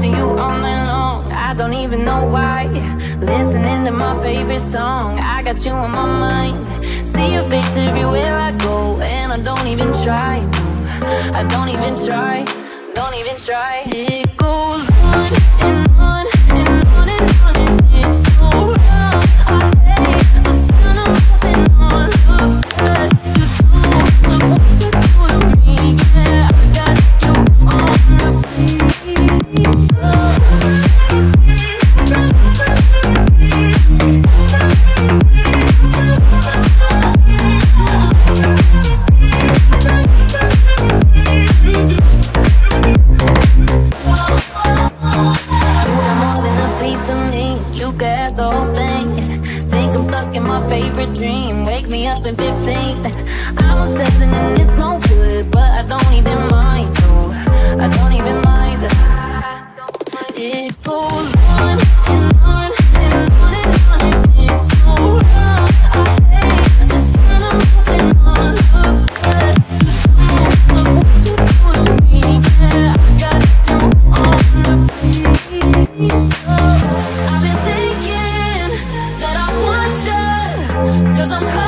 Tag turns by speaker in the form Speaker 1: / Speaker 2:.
Speaker 1: to you all night long. I don't even know why. Listening to my favorite song, I got you on my mind. See your face everywhere I go, and I don't even try. I don't even try, don't even try. It goes bad, the whole thing. Think I'm stuck in my favorite dream Wake me up in 15 I'm obsessing Cause I'm